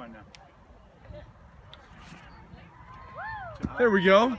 fun now. There we go.